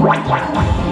What?